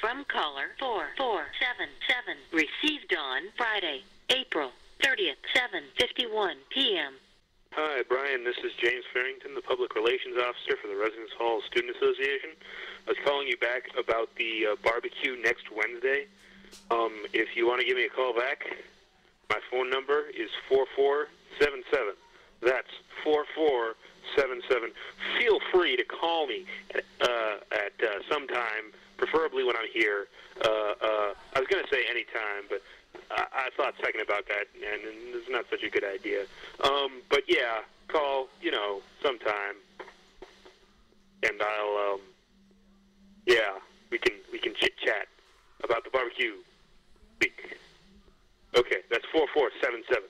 from caller 4477 received on Friday, April 30th, 7:51 p.m. Hi, Brian. This is James Farrington, the Public Relations Officer for the Residence Hall Student Association. I was calling you back about the uh, barbecue next Wednesday. Um, if you want to give me a call back, my phone number is 4477. That's 4477. Feel free to call me at, uh, at uh, some time, preferably when I'm here. Uh, uh, I was going to say anytime, but I, I thought second about that, and, and it's not such a good idea. Um, but yeah, call, you know, sometime, and I'll, um, yeah, we can we can chit chat about the barbecue week. Okay, that's four four seven seven.